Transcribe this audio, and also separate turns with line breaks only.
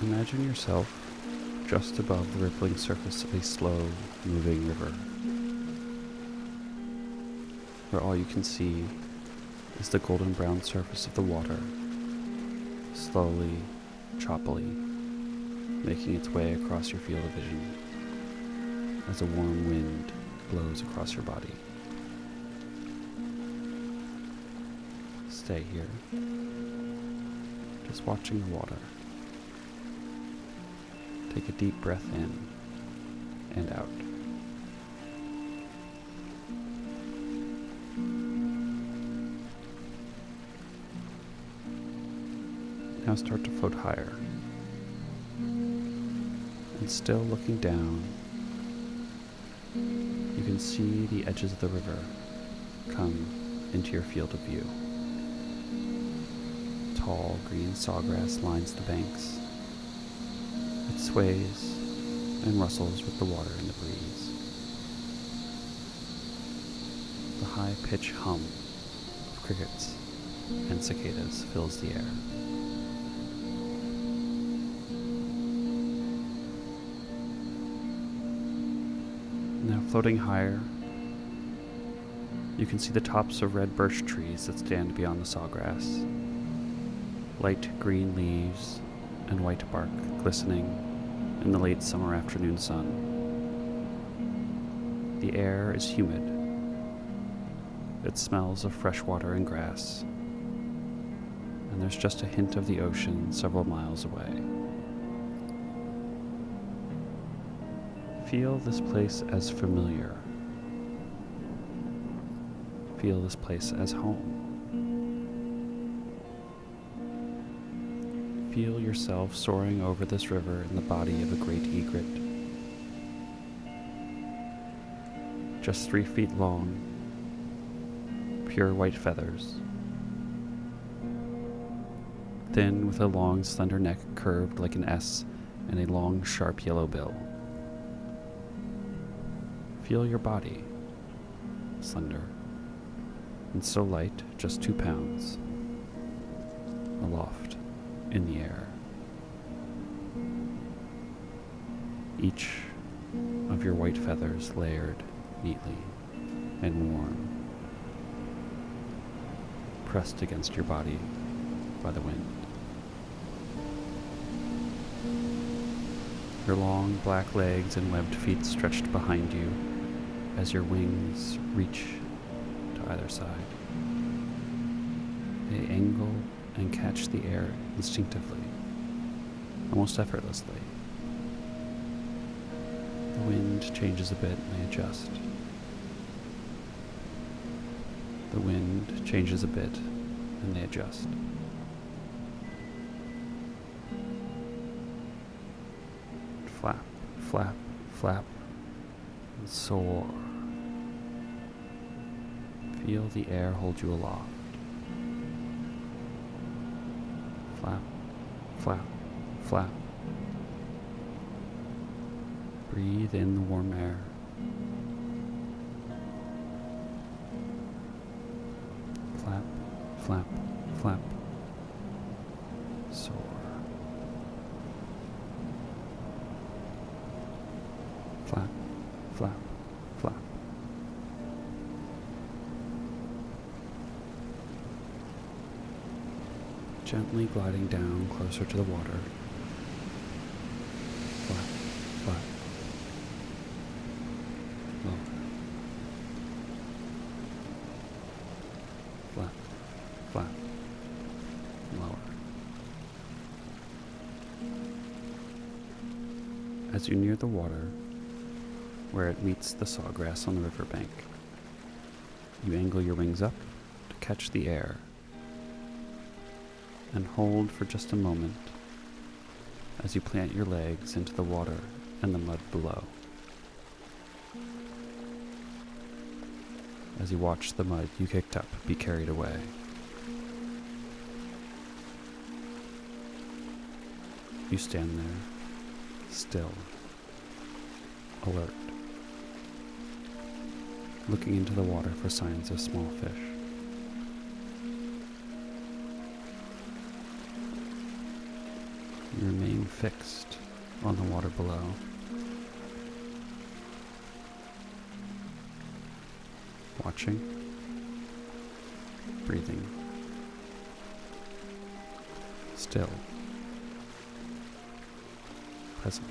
Imagine yourself just above the rippling surface of a slow moving river, where all you can see is the golden brown surface of the water, slowly, choppily, making its way across your field of vision as a warm wind blows across your body. Stay here, just watching the water. Take a deep breath in and out. Now start to float higher. And still looking down, you can see the edges of the river come into your field of view. Tall green sawgrass lines the banks. Sways and rustles with the water and the breeze. The high pitched hum of crickets and cicadas fills the air. Now floating higher, you can see the tops of red birch trees that stand beyond the sawgrass. Light green leaves and white bark glistening in the late summer afternoon sun. The air is humid. It smells of fresh water and grass. And there's just a hint of the ocean several miles away. Feel this place as familiar. Feel this place as home. Feel yourself soaring over this river in the body of a great egret. Just three feet long, pure white feathers. Thin with a long, slender neck curved like an S and a long, sharp yellow bill. Feel your body, slender, and so light, just two pounds, aloft in the air. Each of your white feathers layered neatly and warm, pressed against your body by the wind. Your long black legs and webbed feet stretched behind you as your wings reach to either side. They angle and catch the air instinctively, almost effortlessly. The wind changes a bit and they adjust. The wind changes a bit and they adjust. Flap, flap, flap, and soar. Feel the air hold you aloft. Flap, flap, flap. Breathe in the warm air. Flap, flap, flap. Soar. Flap, flap. Gently gliding down closer to the water. Flap, flap. Lower. Flap, flap. Lower. As you near the water, where it meets the sawgrass on the riverbank, you angle your wings up to catch the air and hold for just a moment as you plant your legs into the water and the mud below. As you watch the mud you kicked up be carried away. You stand there, still, alert, looking into the water for signs of small fish. Remain fixed on the water below. Watching, breathing, still, present.